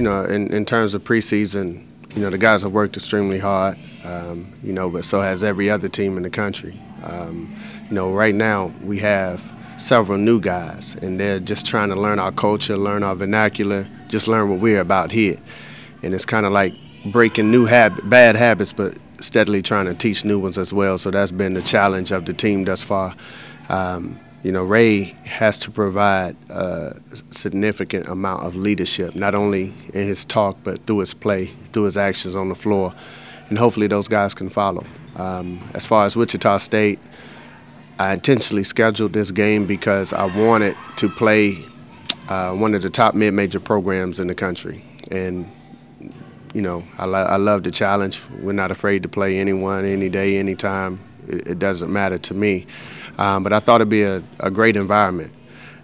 you know, in, in terms of preseason, you know, the guys have worked extremely hard, um, you know, but so has every other team in the country. Um, you know, right now we have several new guys, and they're just trying to learn our culture, learn our vernacular, just learn what we're about here. And it's kind of like breaking new habit, bad habits, but steadily trying to teach new ones as well. So that's been the challenge of the team thus far. Um, you know, Ray has to provide a significant amount of leadership, not only in his talk, but through his play, through his actions on the floor. And hopefully those guys can follow. Um, as far as Wichita State, I intentionally scheduled this game because I wanted to play uh, one of the top mid-major programs in the country. And, you know, I, lo I love the challenge. We're not afraid to play anyone, any day, anytime. It, it doesn't matter to me. Um, but I thought it'd be a, a great environment.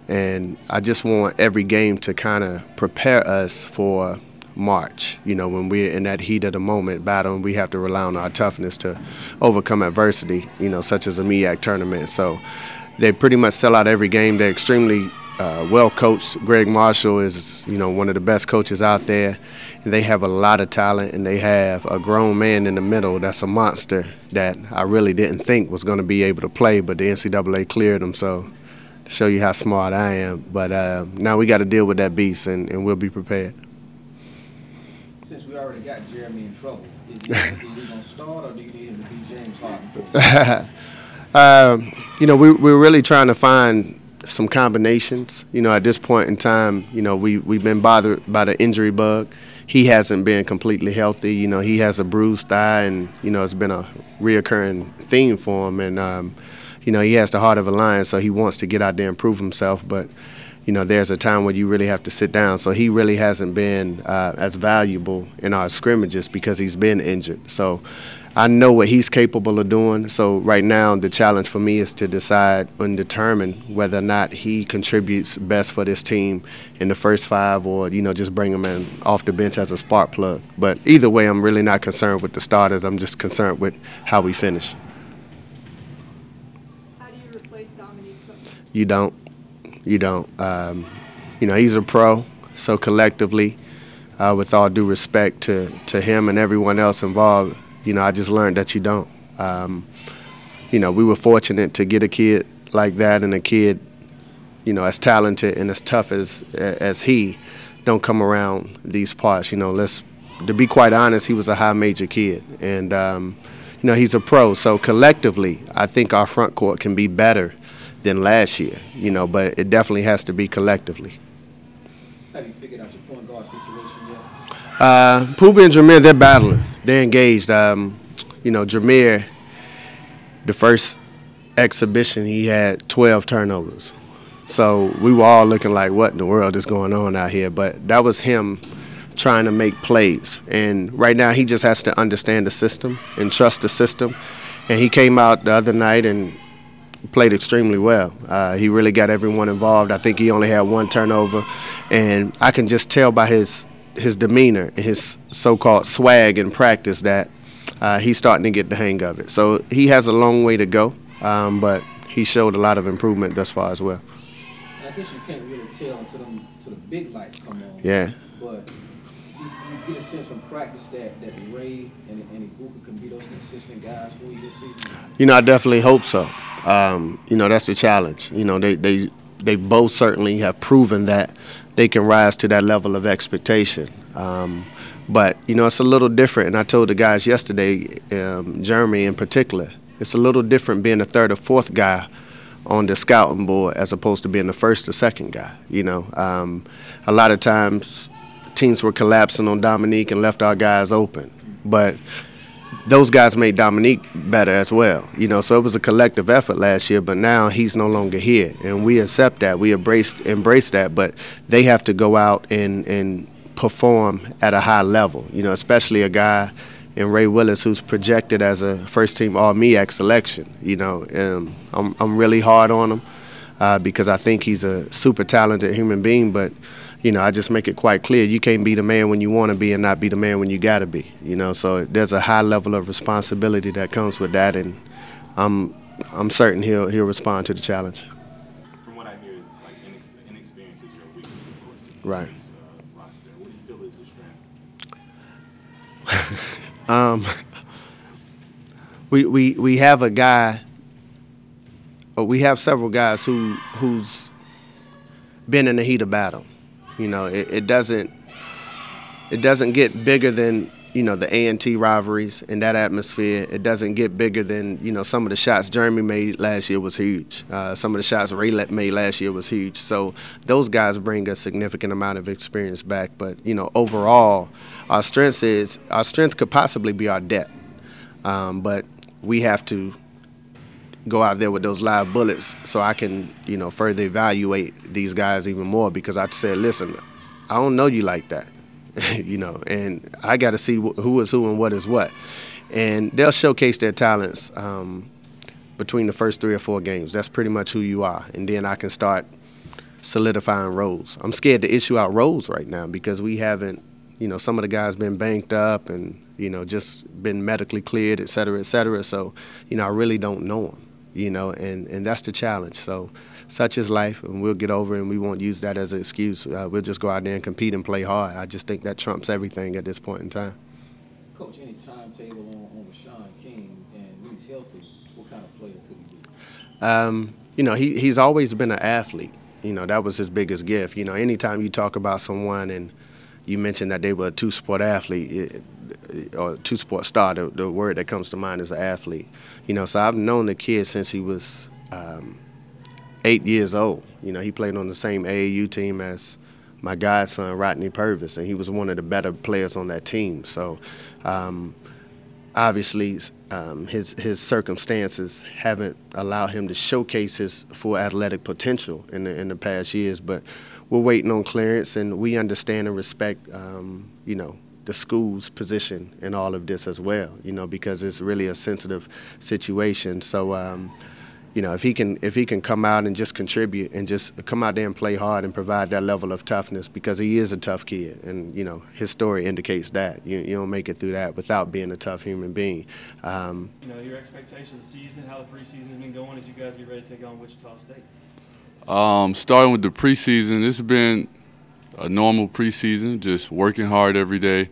And I just want every game to kind of prepare us for March. You know, when we're in that heat of the moment battling, we have to rely on our toughness to overcome adversity, you know, such as a MEAC tournament. So they pretty much sell out every game. They're extremely uh, well coached. Gregg Marshall is, you know, one of the best coaches out there. They have a lot of talent, and they have a grown man in the middle that's a monster that I really didn't think was going to be able to play, but the NCAA cleared him. So to show you how smart I am. But uh, now we got to deal with that beast, and, and we'll be prepared. Since we already got Jeremy in trouble, is he, is he going to start, or do you need him to be James Harden? um, you know, we, we're really trying to find some combinations. You know, at this point in time, you know, we, we've been bothered by the injury bug. He hasn't been completely healthy. You know, he has a bruised thigh, and, you know, it's been a reoccurring theme for him. And, um, you know, he has the heart of a lion, so he wants to get out there and prove himself. But, you know, there's a time where you really have to sit down. So he really hasn't been uh, as valuable in our scrimmages because he's been injured. So I know what he's capable of doing. So right now, the challenge for me is to decide and determine whether or not he contributes best for this team in the first five, or you know, just bring him in off the bench as a spark plug. But either way, I'm really not concerned with the starters. I'm just concerned with how we finish. How do you replace Dominique You don't. You don't. Um, you know, he's a pro, so collectively, uh, with all due respect to, to him and everyone else involved, you know, I just learned that you don't. Um, you know, we were fortunate to get a kid like that and a kid, you know, as talented and as tough as as he, don't come around these parts. You know, let's to be quite honest, he was a high major kid, and um, you know he's a pro. So collectively, I think our front court can be better than last year. You know, but it definitely has to be collectively. Have you figured out your point guard situation yet? Uh, Puba and Jameer, they're battling. They're engaged. Um, you know, Jameer, the first exhibition, he had 12 turnovers. So we were all looking like, what in the world is going on out here? But that was him trying to make plays. And right now, he just has to understand the system and trust the system. And he came out the other night and played extremely well. Uh, he really got everyone involved. I think he only had one turnover, and I can just tell by his his demeanor and his so-called swag in practice that uh, he's starting to get the hang of it. So he has a long way to go, um, but he showed a lot of improvement thus far as well. I guess you can't really tell until them until the big lights come on. Yeah. But you, you get a sense from practice that, that Ray and, and Ebuka can be those consistent guys for you this season. You know, I definitely hope so. Um, you know, that's the challenge. You know, they they they both certainly have proven that they can rise to that level of expectation. Um, but you know, it's a little different. And I told the guys yesterday, um, Jeremy in particular, it's a little different being the third or fourth guy on the scouting board as opposed to being the first or second guy. You know, um, a lot of times teams were collapsing on Dominique and left our guys open, but those guys made Dominique better as well. You know, so it was a collective effort last year, but now he's no longer here, and we accept that. We embrace embrace that, but they have to go out and and perform at a high level. You know, especially a guy in Ray Willis who's projected as a first team All MEAC selection. You know, um, I'm I'm really hard on him uh, because I think he's a super talented human being, but you know, I just make it quite clear you can't be the man when you want to be and not be the man when you got to be. You know, so there's a high level of responsibility that comes with that, and I'm I'm certain he'll he'll respond to the challenge. From what I hear, is like inex inexperience is your weakness, of course. Right. This, uh, roster. What do you feel is the um, we, we, we have a guy, Or we have several guys who who's been in the heat of battle. You know, it, it doesn't it doesn't get bigger than you know the A and T rivalries in that atmosphere. It doesn't get bigger than you know some of the shots Jeremy made last year was huge. Uh, some of the shots Ray made last year was huge. So those guys bring a significant amount of experience back. But you know overall, our strength is our strength could possibly be our depth, um, but we have to go out there with those live bullets so I can you know further evaluate these guys even more because I said, listen, I don't know you like that. you know, and I got to see who is who and what is what. And they'll showcase their talents um, between the first three or four games. That's pretty much who you are. And then I can start solidifying roles. I'm scared to issue out roles right now because we haven't, you know, some of the guys been banked up and, you know, just been medically cleared, et cetera, et cetera. So, you know, I really don't know them, you know, and, and that's the challenge. So such is life, and we'll get over it, and we won't use that as an excuse. Uh, we'll just go out there and compete and play hard. I just think that trumps everything at this point in time. Coach, any timetable on, on Rashawn King, and when he's healthy, what kind of player could he be? Um, you know, he, he's always been an athlete. You know, that was his biggest gift. You know, anytime you talk about someone and you mention that they were a two-sport athlete, it, or two-sport star, the, the, word that comes to mind is an athlete. You know, so I've known the kid since he was um, eight years old. You know, he played on the same AAU team as my godson Rodney Purvis, and he was one of the better players on that team. So, um, obviously, um, his his circumstances haven't allowed him to showcase his full athletic potential in the in the past years. But we're waiting on clearance, and we understand and respect, um, you know, the school's position in all of this as well. You know, because it's really a sensitive situation. So. Um, you know, if he can if he can come out and just contribute and just come out there and play hard and provide that level of toughness because he is a tough kid and you know his story indicates that you, you don't make it through that without being a tough human being. Um, you know, your expectations season, how the preseason's been going as you guys get ready to take on Wichita State. Um, starting with the preseason, it's been a normal preseason, just working hard every day,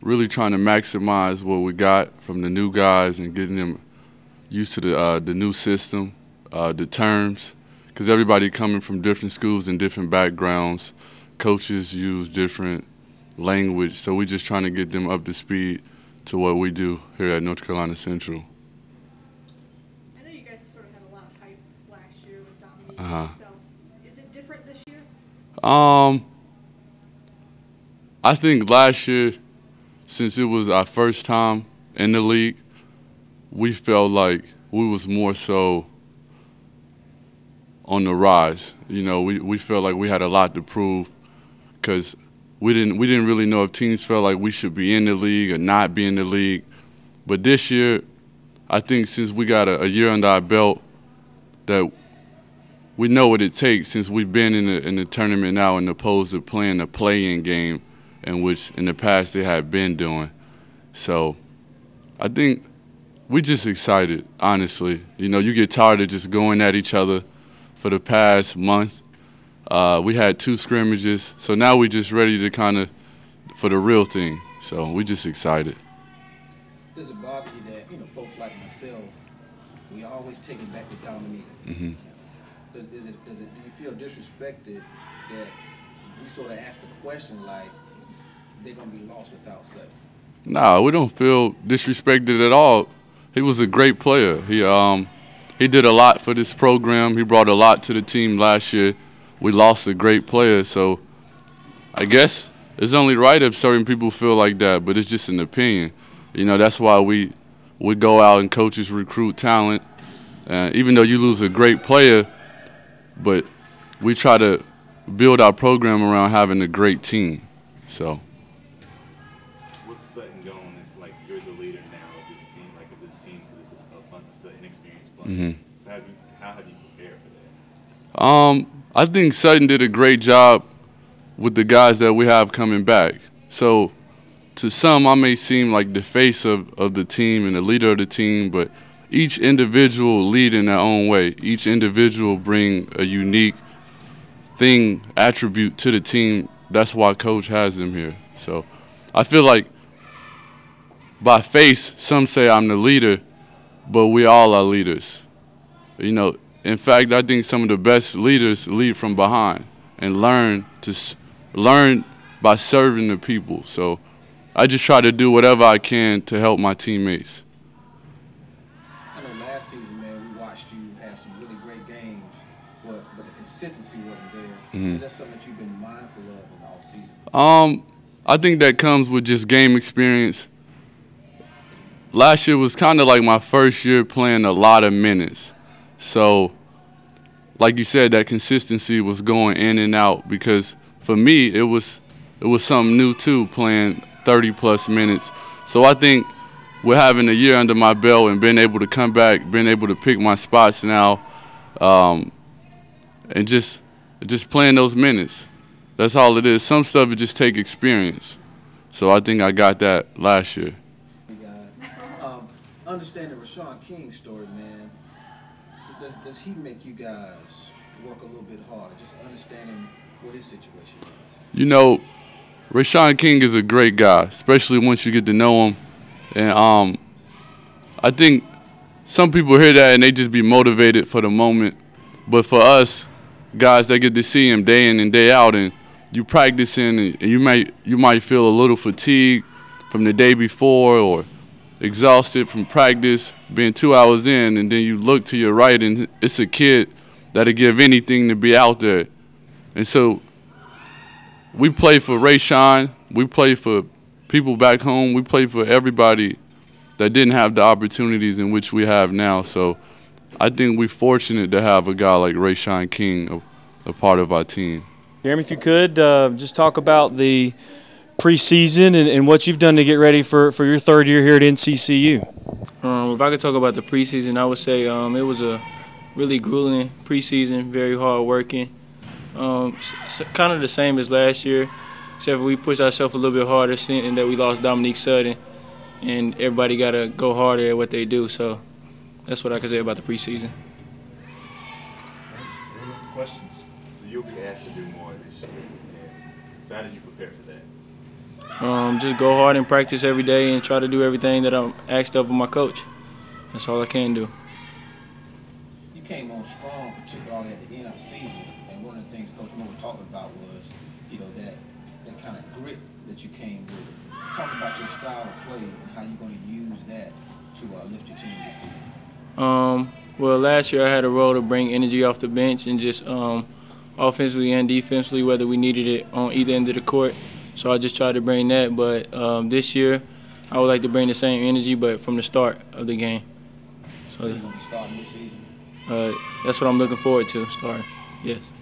really trying to maximize what we got from the new guys and getting them used to the uh, the new system, uh, the terms, because everybody coming from different schools and different backgrounds, coaches use different language, so we're just trying to get them up to speed to what we do here at North Carolina Central. I know you guys sort of had a lot of hype last year with Dominique. Uh-huh. So, is it different this year? Um, I think last year, since it was our first time in the league, we felt like we was more so on the rise. You know, we, we felt like we had a lot to prove because we didn't we didn't really know if teams felt like we should be in the league or not be in the league. But this year, I think since we got a, a year under our belt, that we know what it takes since we've been in the in the tournament now, and opposed to playing a play-in game, in which in the past they had been doing. So, I think we just excited, honestly. You know, you get tired of just going at each other for the past month. Uh, we had two scrimmages, so now we're just ready to kind of for the real thing. So we just excited. Does it bother you that you know folks like myself, we always take it back to Dominique? Mm-hmm. Does, is it, does it, do you feel disrespected that we sort of ask the question like they're gonna be lost without Sutton? Nah, we don't feel disrespected at all he was a great player. He um, he did a lot for this program. He brought a lot to the team last year. We lost a great player, so I guess it's only right if certain people feel like that, but it's just an opinion. You know, that's why we we go out and coaches recruit talent. Uh, even though you lose a great player, but we try to build our program around having a great team. So. Mm-hmm. So have you, how have you prepared for that? Um, I think Sutton did a great job with the guys that we have coming back. So to some, I may seem like the face of, of the team and the leader of the team, but each individual lead in their own way. Each individual bring a unique thing, attribute to the team. That's why coach has them here. So I feel like by face, some say I'm the leader, but we all are leaders. You know, in fact, I think some of the best leaders lead from behind and learn to learn by serving the people. So I just try to do whatever I can to help my teammates. I know last season, man, we watched you have some really great games, but but the consistency wasn't there. Mm -hmm. Is that something that you've been mindful of in all season? Um, I think that comes with just game experience. Last year was kind of like my first year playing a lot of minutes. So, like you said, that consistency was going in and out because for me it was it was something new too, playing 30 plus minutes. So I think with having a year under my belt and being able to come back, being able to pick my spots now, um, and just just playing those minutes. That's all it is. Some stuff it just take experience. So I think I got that last year. Um, understanding Rashawn King's story, man, does, does he make you guys work a little bit harder, just understanding what his situation is? You know, Rashawn King is a great guy, especially once you get to know him. And um, I think some people hear that and they just be motivated for the moment. But for us, guys that get to see him day in and day out, and you practicing, and you might you might feel a little fatigue from the day before, or exhausted from practice, being two hours in, and then you look to your right and it's a kid that'll give anything to be out there. And so we play for Rashawn, we play for people back home, we play for everybody that didn't have the opportunities in which we have now. So I think we're fortunate to have a guy like Rashawn King a, a part of our team. Jeremy, if you could uh, just talk about the preseason and, and what you've done to get ready for, for your third year here at NCCU. Um, if I could talk about the preseason, I would say um, it was a really grueling preseason, very hard working. Um, kind of the same as last year, except we pushed ourselves a little bit harder, seeing that we lost Dominique Sutton, and everybody got to go harder at what they do. So that's what I can say about the preseason. Um, just go hard and practice every day and try to do everything that I'm asked of my coach. That's all I can do. You came on strong, particularly at the end of the season, and one of the things Coach Moore talked about was, you know, that that kind of grit that you came with. Talk about your style of play and how you're going to use that to uh, lift your team this season. Um, well, last year I had a role to bring energy off the bench and just um, offensively and defensively, whether we needed it on either end of the court. So I just tried to bring that. But um, this year, I would like to bring the same energy, but from the start of the game. So, so you're going to be starting this season? Uh, that's what I'm looking forward to, starting. Yes.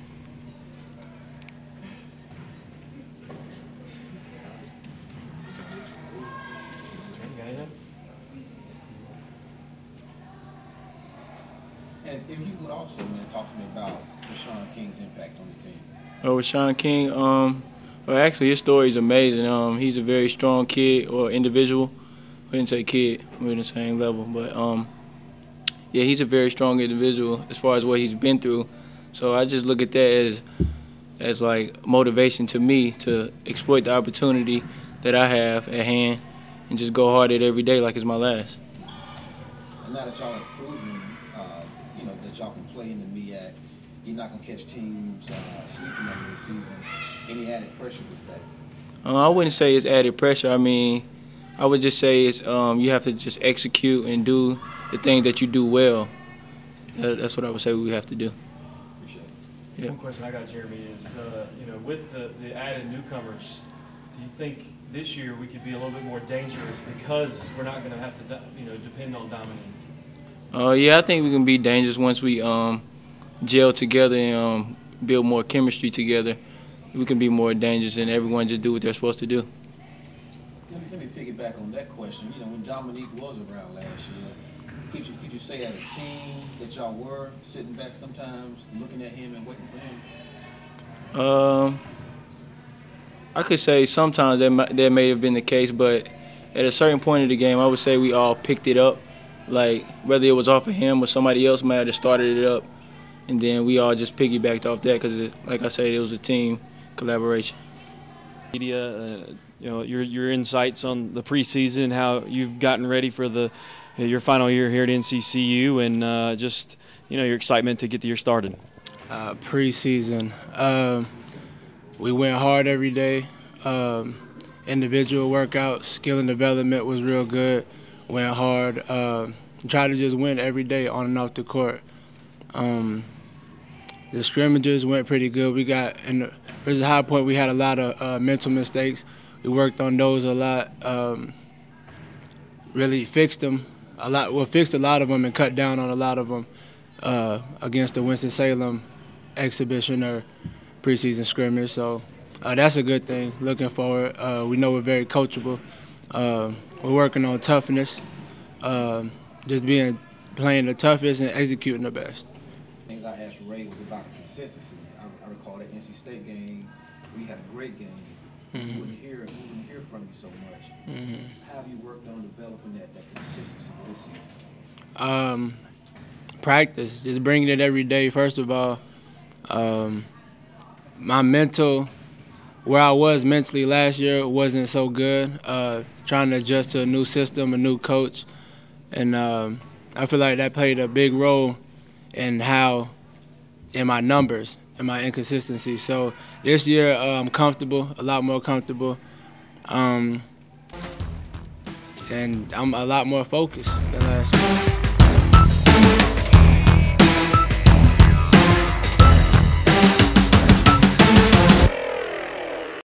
And if you could also, man, talk to me about Rashawn King's impact on the team. Oh, Rashawn King, um, well, actually, his story is amazing. Um, he's a very strong kid or individual. We didn't say kid. We're in the same level, but um, yeah, he's a very strong individual as far as what he's been through. So I just look at that as as like motivation to me to exploit the opportunity that I have at hand and just go hard at every day like it's my last. And now that y'all have proven, uh, you know, that y'all can play in the MEAC, you're not gonna catch teams uh, sleeping you this season. Any added pressure with that? Uh, I wouldn't say it's added pressure. I mean, I would just say it's um, you have to just execute and do the thing that you do well. That's what I would say we have to do. Appreciate it. Yeah. One question I got, Jeremy, is uh, you know with the, the added newcomers, do you think this year we could be a little bit more dangerous because we're not going to have to you know depend on Dominique? Uh, yeah, I think we can be dangerous once we um, gel together and um, build more chemistry together we can be more dangerous and everyone just do what they're supposed to do. Let me, let me piggyback on that question. You know, when Dominique was around last year, could you could you say as a team that y'all were sitting back sometimes looking at him and waiting for him? Um, I could say sometimes that that may have been the case, but at a certain point of the game, I would say we all picked it up. Like whether it was off of him or somebody else might have started it up, and then we all just piggybacked off that because, like I said, it was a team collaboration. Media, uh, you know your your insights on the preseason and how you've gotten ready for the your final year here at NCCU, and uh, just you know your excitement to get the year started. Uh, preseason, um, we went hard every day. Um, individual workouts, skill and development was real good. Went hard. Uh, tried to just win every day on and off the court. Um, the scrimmages went pretty good. We got in the, a high point. We had a lot of uh, mental mistakes. We worked on those a lot. Um, really fixed them a lot. Well, fixed a lot of them and cut down on a lot of them uh, against the Winston Salem exhibition or preseason scrimmage. So uh, that's a good thing. Looking forward. Uh, we know we're very coachable. Uh, we're working on toughness, um, just being playing the toughest and executing the best. Things I asked Ray was about consistency. I, I recall that NC State game, we had a great game. Mm -hmm. We wouldn't hear we wouldn't hear from you so much. Mm -hmm. How have you worked on developing that, that consistency this season? Um, practice, just bringing it every day. First of all, um, my mental where I was mentally last year wasn't so good. Uh, trying to adjust to a new system, a new coach, and um, I feel like that played a big role in how, in my numbers, in my inconsistency. So this year uh, I'm comfortable, a lot more comfortable, um, and I'm a lot more focused than last year.